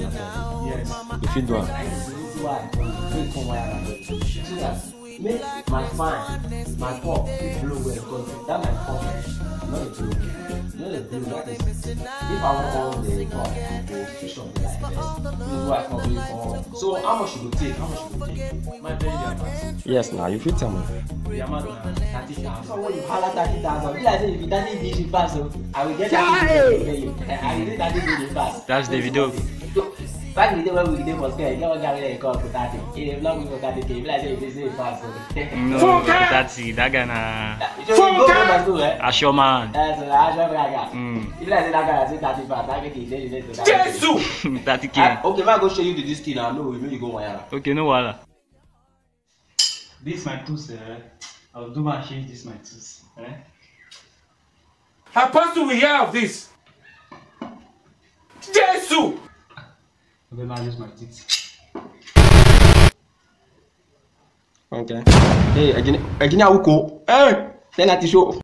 Yes. If you do it. Make my fine, my pop, blue well because that my pop, not a blue. Not a blue, that is. If I want all the pop, the fish on the like this, blue I probably for. So how much you go take? How much you go take? My friend, Yes, now you fit tell me. Yeah, man, thirty thousand. So when you holler thirty thousand, be like say if you daddy be the pass, oh, I will get you. Eh, I will get daddy be the pass. That's the video báyìí ní dẹ́wọ́n wíìdé mọ̀ sí ẹ̀ ní ọjà rẹ̀ nǹkan ọ̀kúta tè kéde blọ́ọ̀gù ní ọ̀kadì kéde bíláṣẹ ìgbésẹ̀ ìfàṣọ. fúnkẹ́ tati dagana fúnkẹ́ aṣọ man. ẹsẹ̀ aṣọ braga ìbílẹ̀ṣẹ̀ dagana sí thirty five tàbí kì í ṣe ìṣe ìṣe. jésù thirty k. okay if i go show you the dis thing now no we make you go wayara. okay no wahala. this my tools eh i will do my change this my tools. Eh? possible we hear of this. I better not use my teeth. Okay. Hey, Agini Awuko. Hey, then I show.